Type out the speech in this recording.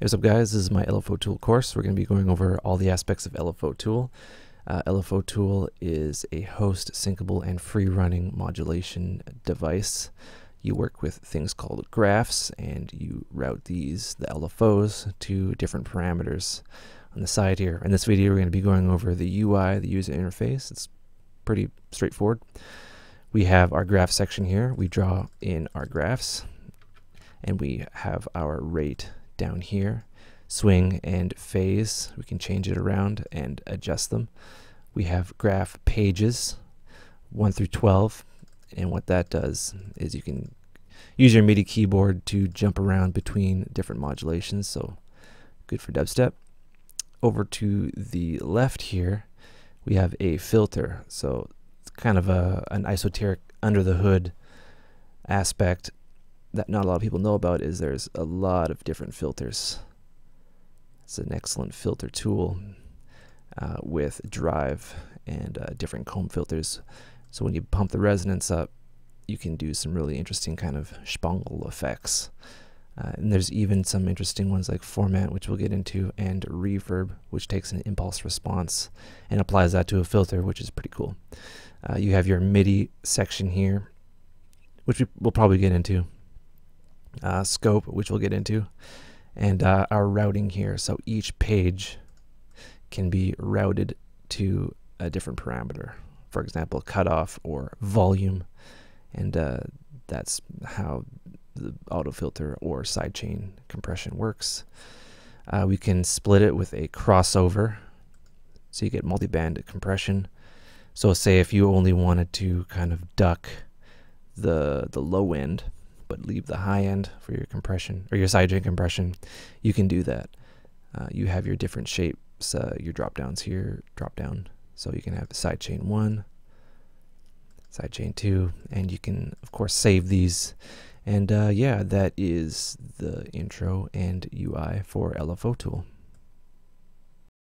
what's up guys, this is my LFO Tool course. We're going to be going over all the aspects of LFO Tool. Uh, LFO Tool is a host syncable and free running modulation device. You work with things called graphs and you route these, the LFOs, to different parameters on the side here. In this video we're going to be going over the UI, the user interface. It's pretty straightforward. We have our graph section here. We draw in our graphs and we have our rate down here. Swing and phase, we can change it around and adjust them. We have graph pages, 1 through 12, and what that does is you can use your MIDI keyboard to jump around between different modulations, so good for dubstep. Over to the left here, we have a filter, so it's kind of a, an esoteric under the hood aspect that not a lot of people know about is there's a lot of different filters. It's an excellent filter tool uh, with drive and uh, different comb filters. So when you pump the resonance up, you can do some really interesting kind of spangle effects. Uh, and there's even some interesting ones like formant, which we'll get into, and reverb, which takes an impulse response and applies that to a filter, which is pretty cool. Uh, you have your MIDI section here, which we, will probably get into uh, scope, which we'll get into, and uh, our routing here. So each page can be routed to a different parameter. For example, cutoff or volume, and uh, that's how the auto filter or sidechain compression works. Uh, we can split it with a crossover, so you get multi-band compression. So say if you only wanted to kind of duck the the low end but leave the high end for your compression or your sidechain compression, you can do that. Uh, you have your different shapes, uh, your drop downs here, drop down. So you can have sidechain one, sidechain two, and you can, of course, save these. And uh, yeah, that is the intro and UI for LFO tool.